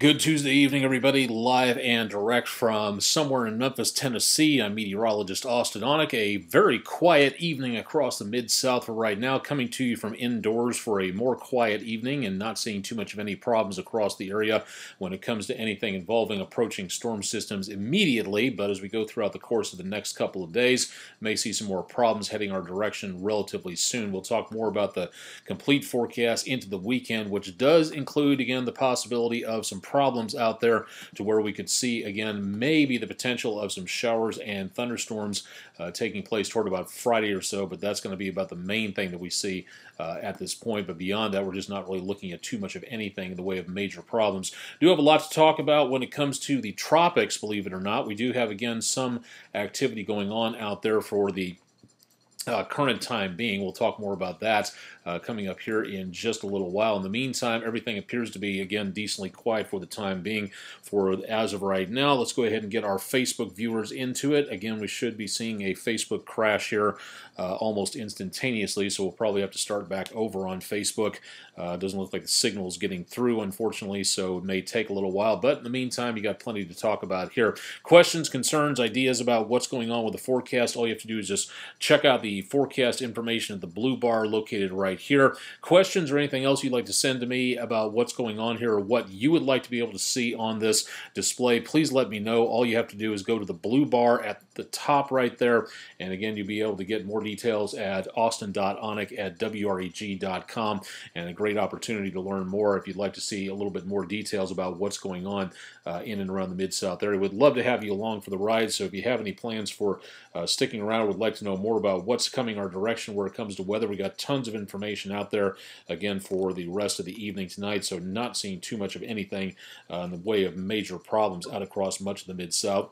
Good Tuesday evening, everybody, live and direct from somewhere in Memphis, Tennessee. I'm meteorologist Austen Onek. A very quiet evening across the Mid South for right now, coming to you from indoors for a more quiet evening and not seeing too much of any problems across the area when it comes to anything involving approaching storm systems immediately. But as we go throughout the course of the next couple of days, may see some more problems heading our direction relatively soon. We'll talk more about the complete forecast into the weekend, which does include, again, the possibility of some problems out there to where we could see, again, maybe the potential of some showers and thunderstorms uh, taking place toward about Friday or so, but that's going to be about the main thing that we see uh, at this point. But beyond that, we're just not really looking at too much of anything in the way of major problems. Do have a lot to talk about when it comes to the tropics, believe it or not. We do have, again, some activity going on out there for the uh, current time being. We'll talk more about that uh, coming up here in just a little while. In the meantime, everything appears to be, again, decently quiet for the time being for as of right now. Let's go ahead and get our Facebook viewers into it. Again, we should be seeing a Facebook crash here uh, almost instantaneously, so we'll probably have to start back over on Facebook. Uh, doesn't look like the signal is getting through, unfortunately, so it may take a little while. But in the meantime, you got plenty to talk about here. Questions, concerns, ideas about what's going on with the forecast, all you have to do is just check out the forecast information at the blue bar located right here. Questions or anything else you'd like to send to me about what's going on here or what you would like to be able to see on this display, please let me know. All you have to do is go to the blue bar at the top right there, and again, you'll be able to get more details at austen.onek at wreg.com, and a great opportunity to learn more if you'd like to see a little bit more details about what's going on uh, in and around the Mid-South area. We'd love to have you along for the ride, so if you have any plans for uh, sticking around, would like to know more about what's coming our direction where it comes to weather, we got tons of information information out there again for the rest of the evening tonight. So not seeing too much of anything uh, in the way of major problems out across much of the Mid-South.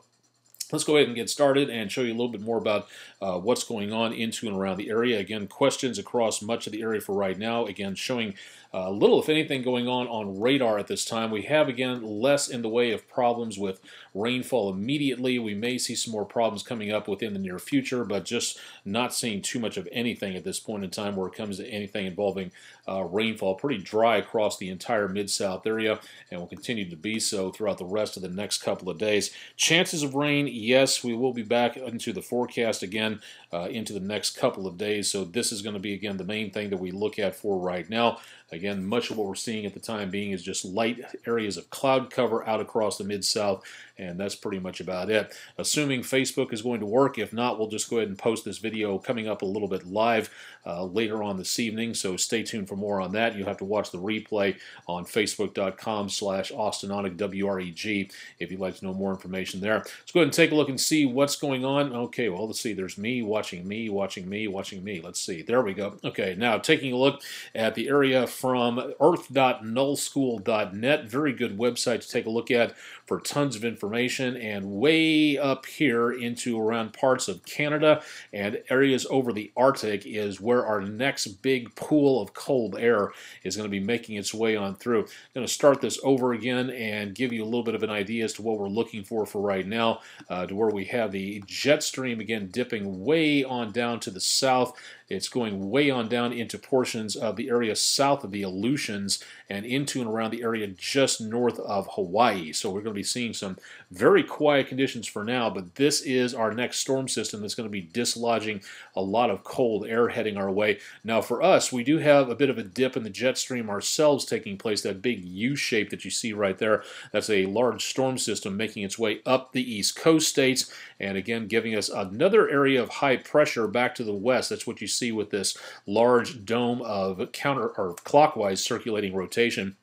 Let's go ahead and get started and show you a little bit more about uh, what's going on into and around the area. Again, questions across much of the area for right now. Again, showing uh, little, if anything, going on on radar at this time. We have, again, less in the way of problems with rainfall immediately. We may see some more problems coming up within the near future, but just not seeing too much of anything at this point in time where it comes to anything involving uh, rainfall. Pretty dry across the entire Mid-South area and will continue to be so throughout the rest of the next couple of days. Chances of rain, yes, we will be back into the forecast again uh, into the next couple of days. So this is going to be, again, the main thing that we look at for right now. Again, much of what we're seeing at the time being is just light areas of cloud cover out across the Mid-South, and that's pretty much about it. Assuming Facebook is going to work, if not, we'll just go ahead and post this video coming up a little bit live uh, later on this evening, so stay tuned for more on that. You'll have to watch the replay on facebook.com slash austenonek, if you'd like to know more information there. Let's go ahead and take a look and see what's going on. Okay, well, let's see. There's me watching me, watching me, watching me. Let's see. There we go. Okay, now taking a look at the area from earth.nullschool.net. Very good website to take a look at for tons of information. And way up here into around parts of Canada and areas over the Arctic is where our next big pool of cold air is going to be making its way on through. I'm going to start this over again and give you a little bit of an idea as to what we're looking for for right now, uh, to where we have the jet stream again dipping way on down to the south. It's going way on down into portions of the area south of the Aleutians and into and around the area just north of Hawaii. So we're going to be seeing some very quiet conditions for now, but this is our next storm system that's going to be dislodging a lot of cold air heading our way. Now for us, we do have a bit of a dip in the jet stream ourselves taking place, that big U shape that you see right there. That's a large storm system making its way up the east coast states and again giving us another area of high pressure back to the west. That's what you see with this large dome of counter or clockwise circulating rotation.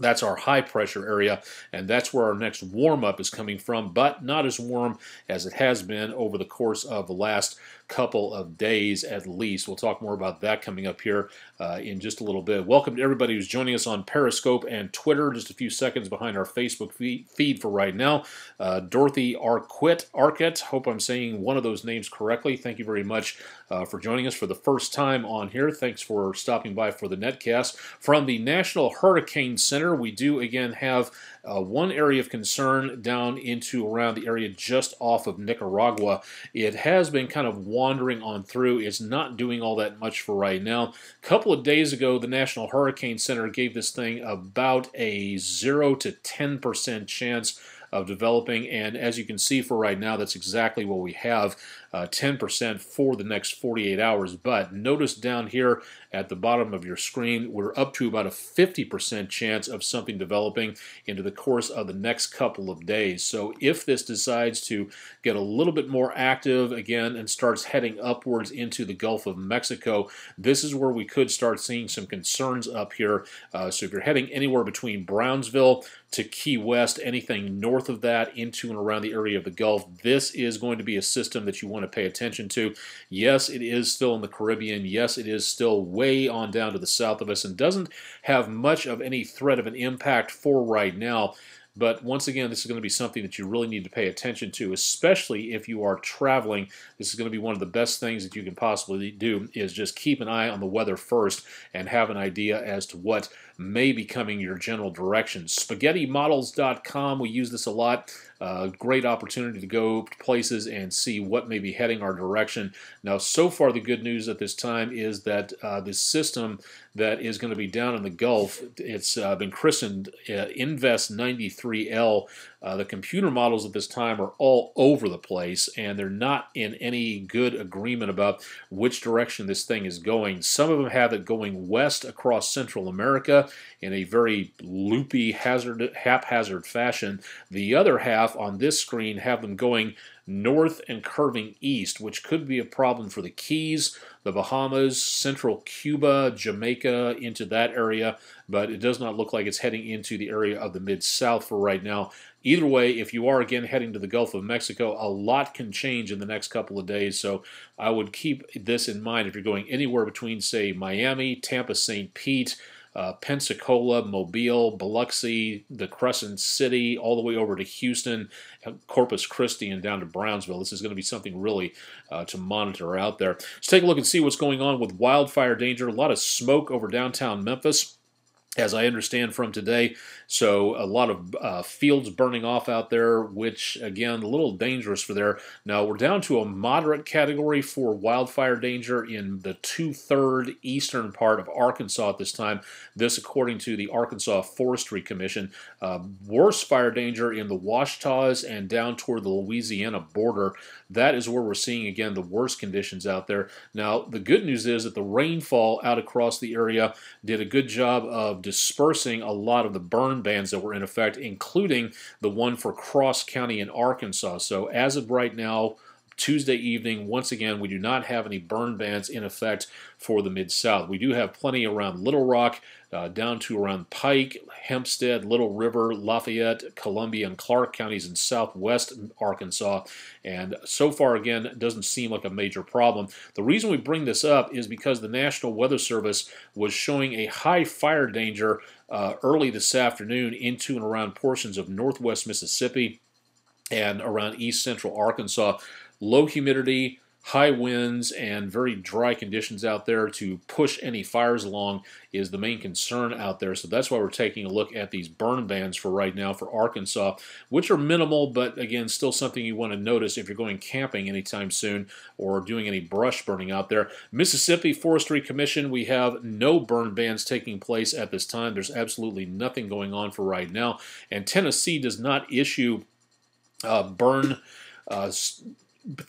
That's our high pressure area, and that's where our next warm up is coming from, but not as warm as it has been over the course of the last couple of days at least. We'll talk more about that coming up here uh, in just a little bit. Welcome to everybody who's joining us on Periscope and Twitter. Just a few seconds behind our Facebook feed for right now. Uh, Dorothy Arquette, Arquette, hope I'm saying one of those names correctly. Thank you very much uh, for joining us for the first time on here. Thanks for stopping by for the netcast. From the National Hurricane Center, we do again have uh, one area of concern down into around the area just off of Nicaragua. It has been kind of wandering on through. It's not doing all that much for right now. A couple of days ago, the National Hurricane Center gave this thing about a 0 to 10% chance of developing. And as you can see for right now, that's exactly what we have, 10% uh, for the next 48 hours. But notice down here at the bottom of your screen, we're up to about a 50% chance of something developing into the course of the next couple of days. So if this decides to get a little bit more active again and starts heading upwards into the Gulf of Mexico, this is where we could start seeing some concerns up here. Uh, so if you're heading anywhere between Brownsville to Key West, anything north of that into and around the area of the Gulf, this is going to be a system that you want to pay attention to. Yes, it is still in the Caribbean. Yes, it is still way on down to the south of us and doesn't have much of any threat of an impact for right now. But once again, this is going to be something that you really need to pay attention to, especially if you are traveling. This is going to be one of the best things that you can possibly do is just keep an eye on the weather first and have an idea as to what may be coming your general direction. SpaghettiModels.com, we use this a lot. Great opportunity to go to places and see what may be heading our direction. Now, so far, the good news at this time is that uh, system that is going to be down in the Gulf, it's uh, been christened uh, Invest 93L. Uh, the computer models at this time are all over the place, and they're not in any good agreement about which direction this thing is going. Some of them have it going west across Central America in a very loopy, hazard, haphazard fashion. The other half on this screen have them going north and curving east, which could be a problem for the Keys, the Bahamas, central Cuba, Jamaica, into that area, but it does not look like it's heading into the area of the Mid South for right now. Either way, if you are again heading to the Gulf of Mexico, a lot can change in the next couple of days, so I would keep this in mind if you're going anywhere between, say, Miami, Tampa, St. Pete, uh, Pensacola, Mobile, Biloxi, the Crescent City, all the way over to Houston, Corpus Christi, and down to Brownsville. This is going to be something really uh, to monitor out there. Let's take a look and see what's going on with wildfire danger. A lot of smoke over downtown Memphis as I understand from today. So a lot of uh, fields burning off out there, which again a little dangerous for there. Now we're down to a moderate category for wildfire danger in the two-third eastern part of Arkansas at this time. This according to the Arkansas Forestry Commission. Uh, worse fire danger in the Ouachitas and down toward the Louisiana border. That is where we're seeing again the worst conditions out there. Now the good news is that the rainfall out across the area did a good job dispersing a lot of the burn bans that were in effect, including the one for Cross County in Arkansas. So as of right now, Tuesday evening, once again, we do not have any burn bans in effect for the Mid South. We do have plenty around Little Rock, uh, down to around Pike, Hempstead, Little River, Lafayette, Columbia, and Clark counties in southwest Arkansas. And so far, again, it doesn't seem like a major problem. The reason we bring this up is because the National Weather Service was showing a high fire danger uh, early this afternoon into and around portions of northwest Mississippi and around east central Arkansas. Low humidity, high winds and very dry conditions out there to push any fires along is the main concern out there. So that's why we're taking a look at these burn bans for right now for Arkansas, which are minimal, but again, still something you want to notice if you're going camping anytime soon or doing any brush burning out there. Mississippi Forestry Commission, we have no burn bans taking place at this time. There's absolutely nothing going on for right now. And Tennessee does not issue uh, burn uh,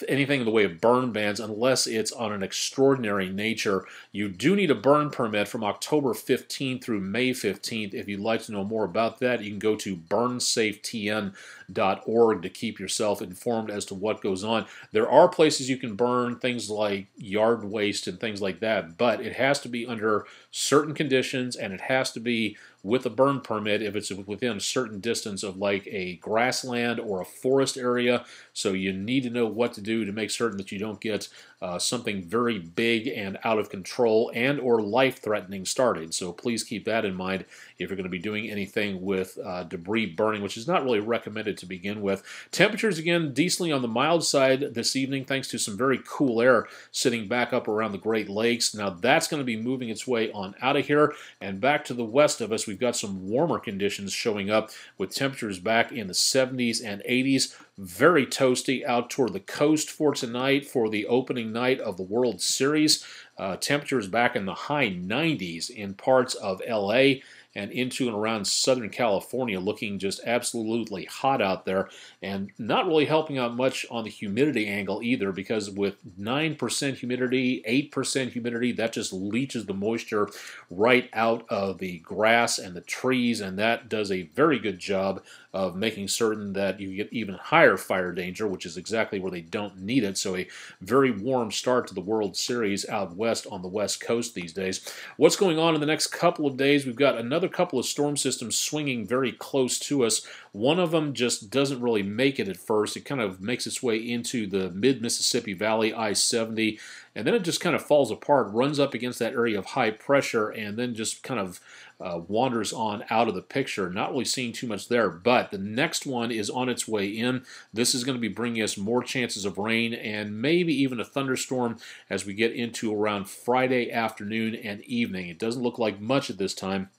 anything in the way of burn bans unless it's on an extraordinary nature. You do need a burn permit from October 15th through May 15th. If you'd like to know more about that, you can go to burnsafetn.org to keep yourself informed as to what goes on. There are places you can burn things like yard waste and things like that, but it has to be under certain conditions and it has to be with a burn permit if it's within a certain distance of like a grassland or a forest area. So you need to know what to do to make certain that you don't get uh, something very big and out of control and or life-threatening started. So please keep that in mind if you're going to be doing anything with uh, debris burning, which is not really recommended to begin with. Temperatures, again, decently on the mild side this evening thanks to some very cool air sitting back up around the Great Lakes. Now that's going to be moving its way on out of here and back to the west of us. We've got some warmer conditions showing up with temperatures back in the 70s and 80s very toasty out toward the coast for tonight for the opening night of the World Series. Uh, temperatures back in the high 90s in parts of LA and into and around Southern California, looking just absolutely hot out there, and not really helping out much on the humidity angle either, because with 9% humidity, 8% humidity, that just leaches the moisture right out of the grass and the trees, and that does a very good job of making certain that you get even higher fire danger, which is exactly where they don't need it. So a very warm start to the World Series out west on the west coast these days. What's going on in the next couple of days? We've got another couple of storm systems swinging very close to us. One of them just doesn't really make it at first. It kind of makes its way into the mid-Mississippi Valley, I-70, and then it just kind of falls apart, runs up against that area of high pressure, and then just kind of uh, wanders on out of the picture. Not really seeing too much there, but the next one is on its way in. This is going to be bringing us more chances of rain and maybe even a thunderstorm as we get into around Friday afternoon and evening. It doesn't look like much at this time.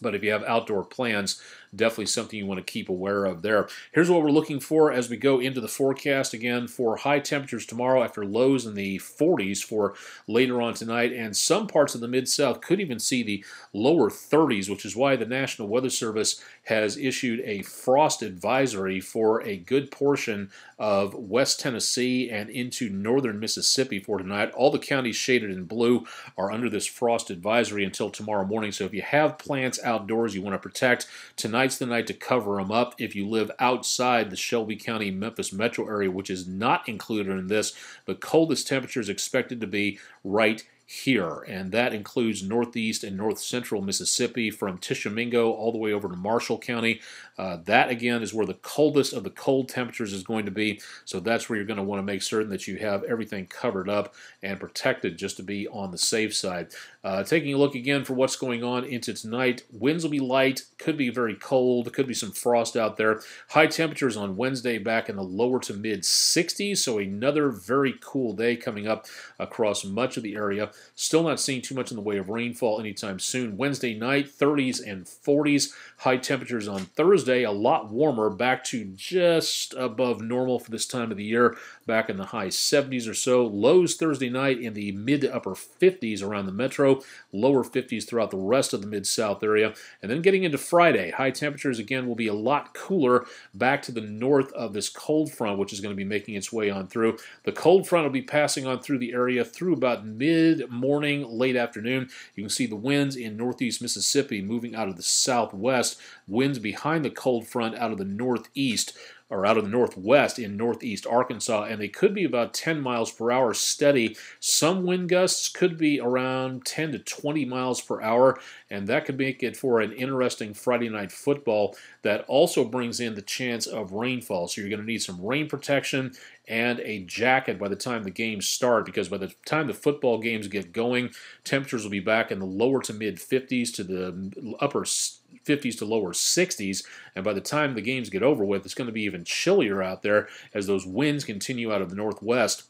But if you have outdoor plans, definitely something you want to keep aware of there. Here's what we're looking for as we go into the forecast again for high temperatures tomorrow after lows in the 40s for later on tonight. And some parts of the Mid South could even see the lower 30s, which is why the National Weather Service has issued a frost advisory for a good portion of West Tennessee and into northern Mississippi for tonight. All the counties shaded in blue are under this frost advisory until tomorrow morning. So if you have plants outdoors you want to protect, tonight's the night to cover them up. If you live outside the Shelby County Memphis metro area, which is not included in this, the coldest temperature is expected to be right here, and that includes northeast and north central Mississippi from Tishomingo all the way over to Marshall County. Uh, that again is where the coldest of the cold temperatures is going to be, so that's where you're going to want to make certain that you have everything covered up and protected just to be on the safe side. Uh, taking a look again for what's going on into tonight, winds will be light, could be very cold, could be some frost out there. High temperatures on Wednesday back in the lower to mid 60s, so another very cool day coming up across much of the area. Still not seeing too much in the way of rainfall anytime soon. Wednesday night, 30s and 40s. High temperatures on Thursday, a lot warmer, back to just above normal for this time of the year, back in the high 70s or so. Lows Thursday night in the mid to upper 50s around the metro, lower 50s throughout the rest of the mid south area. And then getting into Friday, high temperatures again will be a lot cooler back to the north of this cold front, which is going to be making its way on through. The cold front will be passing on through the area through about mid morning, late afternoon. You can see the winds in northeast Mississippi moving out of the southwest winds behind the cold front out of the northeast or out of the northwest in northeast Arkansas, and they could be about 10 miles per hour steady. Some wind gusts could be around 10 to 20 miles per hour, and that could make it for an interesting Friday night football that also brings in the chance of rainfall. So you're going to need some rain protection and a jacket by the time the games start because by the time the football games get going, temperatures will be back in the lower to mid 50s to the upper 50s to lower 60s. And by the time the games get over with, it's going to be even chillier out there as those winds continue out of the northwest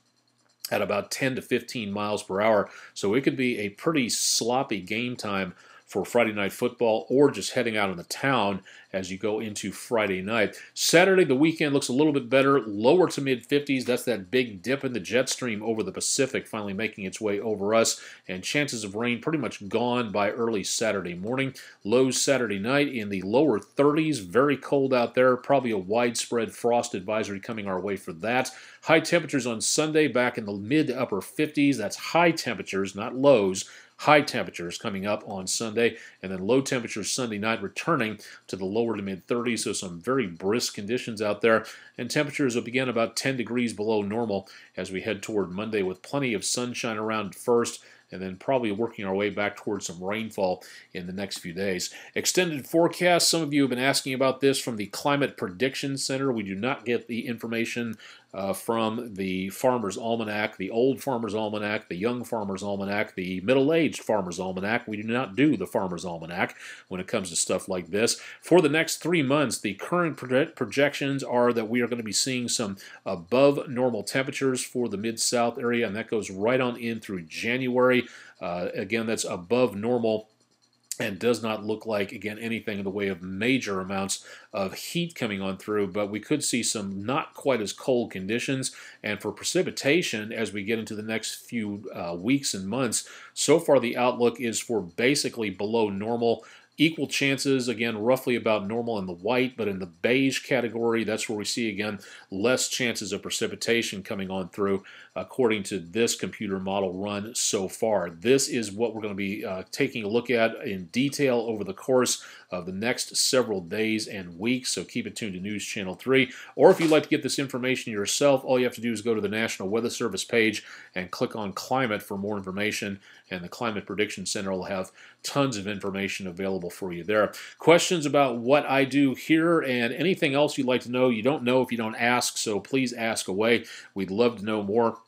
at about 10 to 15 miles per hour. So it could be a pretty sloppy game time for Friday night football or just heading out in the town as you go into Friday night. Saturday, the weekend looks a little bit better, lower to mid 50s. That's that big dip in the jet stream over the Pacific finally making its way over us, and chances of rain pretty much gone by early Saturday morning. Lows Saturday night in the lower 30s, very cold out there, probably a widespread frost advisory coming our way for that. High temperatures on Sunday back in the mid upper 50s. That's high temperatures, not lows high temperatures coming up on Sunday, and then low temperatures Sunday night returning to the lower to mid 30s. So some very brisk conditions out there, and temperatures will begin about 10 degrees below normal as we head toward Monday with plenty of sunshine around first and then probably working our way back towards some rainfall in the next few days. Extended forecast, some of you have been asking about this from the Climate Prediction Center. We do not get the information uh, from the Farmer's Almanac, the Old Farmer's Almanac, the Young Farmer's Almanac, the Middle Aged Farmer's Almanac. We do not do the Farmer's Almanac when it comes to stuff like this. For the next three months, the current projections are that we are going to be seeing some above normal temperatures for the Mid South area, and that goes right on in through January. Uh, again, that's above normal and does not look like, again, anything in the way of major amounts of heat coming on through, but we could see some not quite as cold conditions. And for precipitation, as we get into the next few uh, weeks and months, so far the outlook is for basically below normal. Equal chances, again, roughly about normal in the white, but in the beige category, that's where we see, again, less chances of precipitation coming on through, according to this computer model run so far. This is what we're going to be uh, taking a look at in detail over the course of the next several days and weeks, so keep it tuned to News Channel 3. Or if you'd like to get this information yourself, all you have to do is go to the National Weather Service page and click on Climate for more information, and the Climate Prediction Center will have tons of information available for you there. Questions about what I do here and anything else you'd like to know, you don't know if you don't ask, so please ask away. We'd love to know more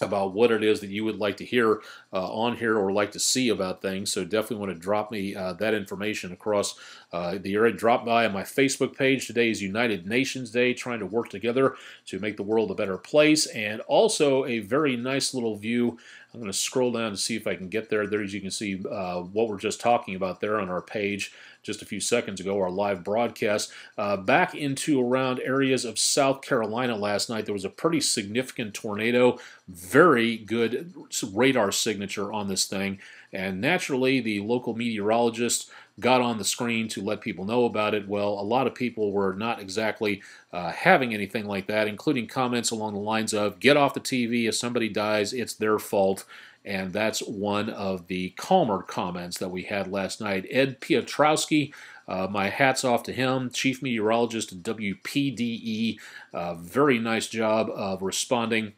about what it is that you would like to hear uh, on here or like to see about things. So definitely want to drop me uh, that information across uh, the area. Drop by on my Facebook page. Today is United Nations Day, trying to work together to make the world a better place. And also a very nice little view. I'm going to scroll down to see if I can get there. There, as you can see, uh, what we're just talking about there on our page just a few seconds ago, our live broadcast. Uh, back into around areas of South Carolina last night, there was a pretty significant tornado. Very good radar signature on this thing. And naturally, the local meteorologist got on the screen to let people know about it. Well, a lot of people were not exactly uh, having anything like that, including comments along the lines of, get off the TV, if somebody dies, it's their fault. And that's one of the calmer comments that we had last night. Ed Piotrowski, uh, my hat's off to him, chief meteorologist at WPDE. Uh, very nice job of responding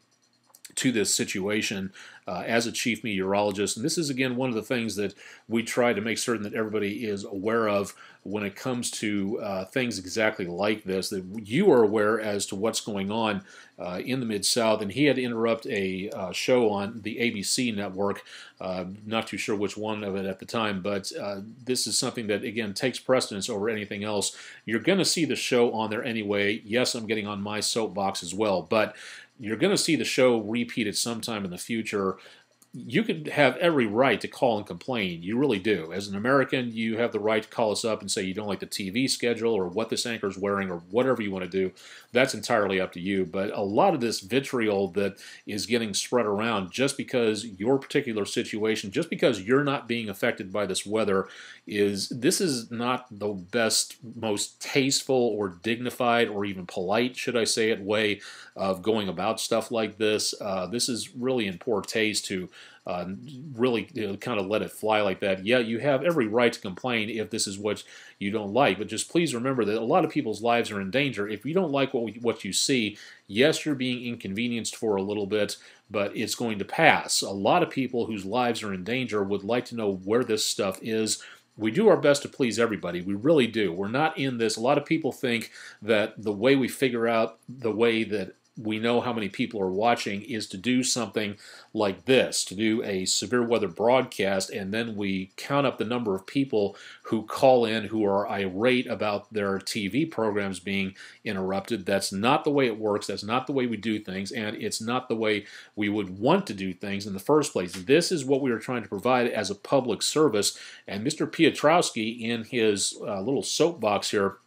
to this situation uh, as a chief meteorologist. And this is, again, one of the things that we try to make certain that everybody is aware of when it comes to uh, things exactly like this, that you are aware as to what's going on uh, in the Mid South. And he had to interrupt a uh, show on the ABC network, uh, not too sure which one of it at the time, but uh, this is something that, again, takes precedence over anything else. You're going to see the show on there anyway. Yes, I'm getting on my soapbox as well, but you're going to see the show repeated sometime in the future you could have every right to call and complain. You really do. As an American, you have the right to call us up and say you don't like the TV schedule or what this anchor is wearing or whatever you want to do. That's entirely up to you. But a lot of this vitriol that is getting spread around just because your particular situation, just because you're not being affected by this weather, is this is not the best, most tasteful or dignified or even polite, should I say it, way of going about stuff like this. Uh, this is really in poor taste to uh, really you know, kind of let it fly like that. Yeah, you have every right to complain if this is what you don't like, but just please remember that a lot of people's lives are in danger. If you don't like what, what you see, yes, you're being inconvenienced for a little bit, but it's going to pass. A lot of people whose lives are in danger would like to know where this stuff is we do our best to please everybody. We really do. We're not in this. A lot of people think that the way we figure out the way that we know how many people are watching is to do something like this, to do a severe weather broadcast, and then we count up the number of people who call in who are irate about their TV programs being interrupted. That's not the way it works. That's not the way we do things, and it's not the way we would want to do things in the first place. This is what we are trying to provide as a public service, and Mr. Piotrowski, in his uh, little soapbox here,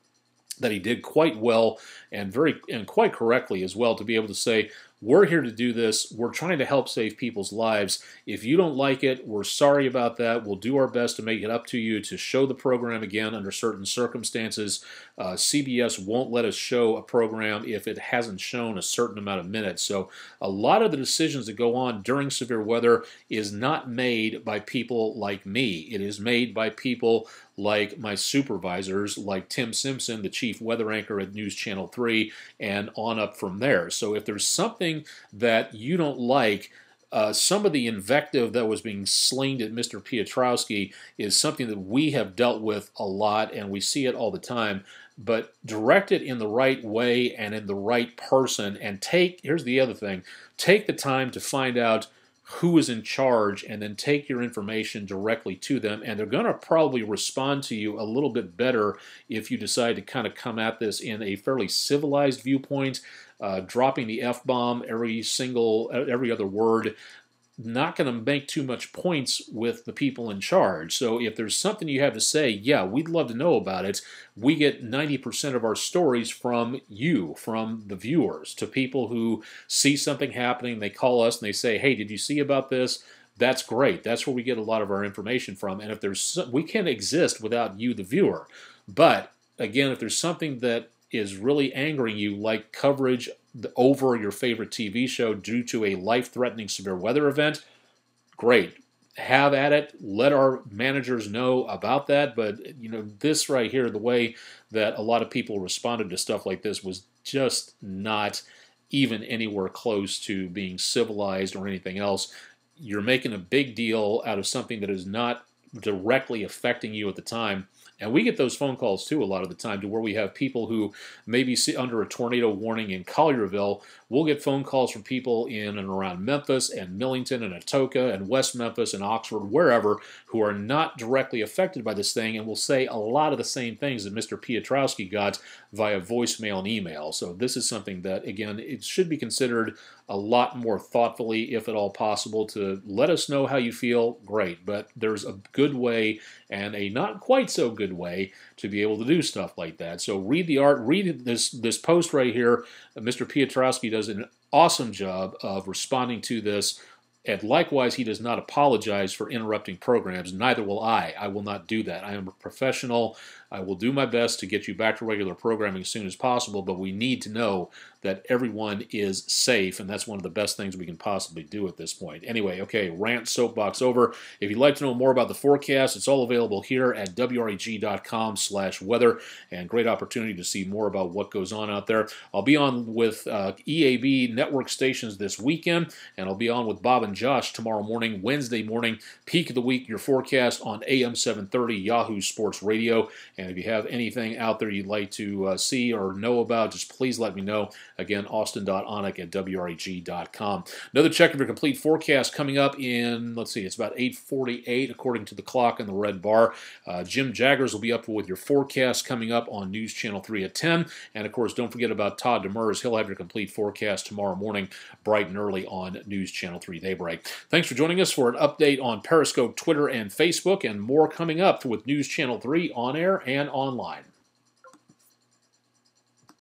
that he did quite well and very and quite correctly as well to be able to say we're here to do this. We're trying to help save people's lives. If you don't like it, we're sorry about that. We'll do our best to make it up to you to show the program again under certain circumstances. Uh, CBS won't let us show a program if it hasn't shown a certain amount of minutes. So a lot of the decisions that go on during severe weather is not made by people like me. It is made by people like my supervisors, like Tim Simpson, the chief weather anchor at News Channel 3, and on up from there. So if there's something that you don't like, uh, some of the invective that was being slinged at Mr. Piotrowski is something that we have dealt with a lot, and we see it all the time. But direct it in the right way and in the right person, and take, here's the other thing, take the time to find out who is in charge and then take your information directly to them and they're going to probably respond to you a little bit better if you decide to kind of come at this in a fairly civilized viewpoint uh, dropping the f-bomb every single every other word not going to make too much points with the people in charge. So if there's something you have to say, yeah, we'd love to know about it. We get 90% of our stories from you, from the viewers, to people who see something happening. They call us and they say, hey, did you see about this? That's great. That's where we get a lot of our information from. And if there's, we can't exist without you, the viewer. But again, if there's something that is really angering you, like coverage over your favorite TV show due to a life threatening severe weather event, great. Have at it. Let our managers know about that. But, you know, this right here, the way that a lot of people responded to stuff like this was just not even anywhere close to being civilized or anything else. You're making a big deal out of something that is not directly affecting you at the time and we get those phone calls too a lot of the time to where we have people who maybe see under a tornado warning in Collierville. We'll get phone calls from people in and around Memphis and Millington and Atoka and West Memphis and Oxford, wherever, who are not directly affected by this thing and will say a lot of the same things that Mr. Piotrowski got via voicemail and email. So this is something that, again, it should be considered a lot more thoughtfully, if at all possible, to let us know how you feel. Great. But there's a good way and a not quite so good way to be able to do stuff like that. So read the art, read this this post right here. Mr. Piotrowski does an awesome job of responding to this. And likewise, he does not apologize for interrupting programs. Neither will I. I will not do that. I am a professional. I will do my best to get you back to regular programming as soon as possible, but we need to know that everyone is safe, and that's one of the best things we can possibly do at this point. Anyway, okay, rant soapbox over. If you'd like to know more about the forecast, it's all available here at wreg.com slash weather, and great opportunity to see more about what goes on out there. I'll be on with uh, EAB network stations this weekend, and I'll be on with Bob and Josh tomorrow morning, Wednesday morning, peak of the week, your forecast on AM 730 Yahoo Sports Radio. And if you have anything out there you'd like to uh, see or know about, just please let me know. Again, austen.onek at wreg.com. Another check of your complete forecast coming up in, let's see, it's about 848 according to the clock in the red bar. Uh, Jim Jaggers will be up with your forecast coming up on News Channel 3 at 10. And of course, don't forget about Todd Demers. He'll have your complete forecast tomorrow morning, bright and early on News Channel 3 Daybreak. Thanks for joining us for an update on Periscope, Twitter, and Facebook, and more coming up with News Channel 3 on air and online.